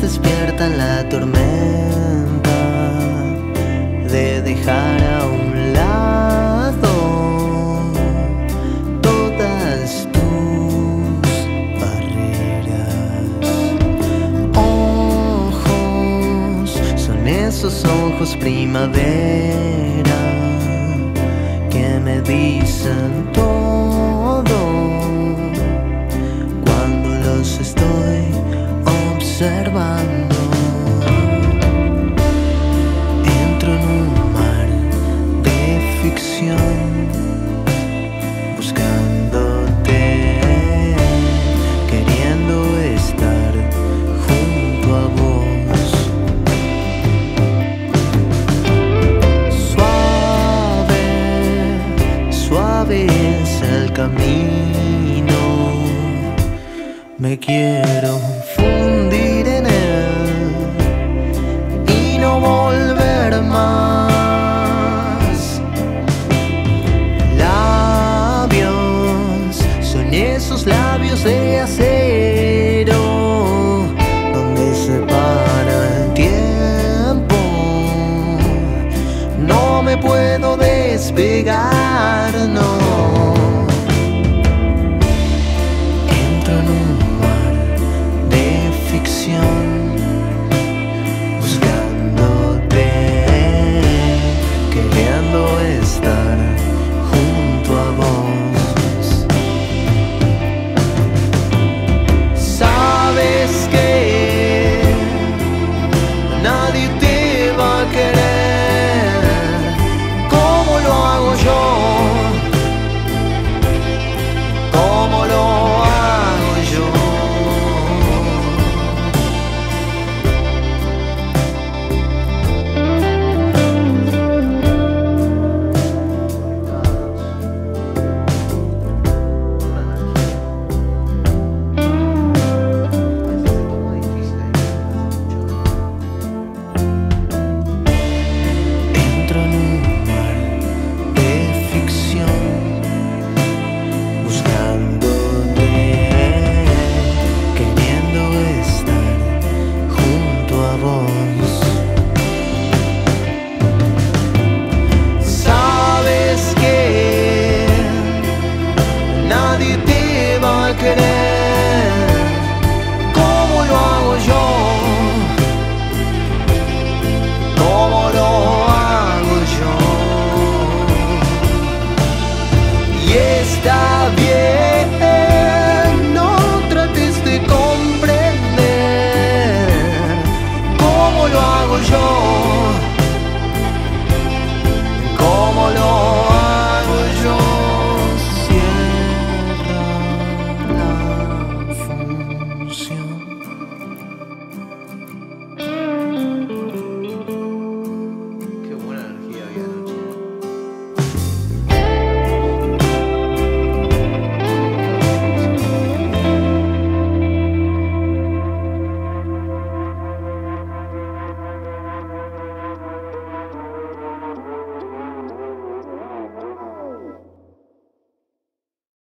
despierta la tormenta de dejar a un lado todas tus barreras. Ojos, son esos ojos primavera que me dicen todo camino. Me quiero fundir en él y no volver más. Labios, son esos labios de acero donde se para el tiempo. No me puedo despegar, dit tes mains